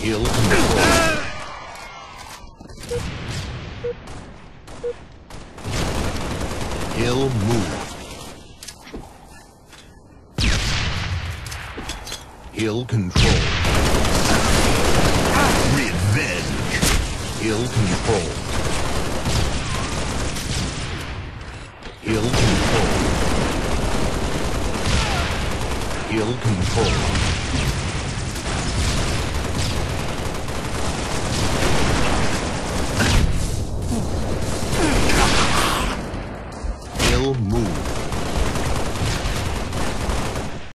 he'll Ill moved. Ill control. Revenge. Ill control. Ill control. Ill control. will move.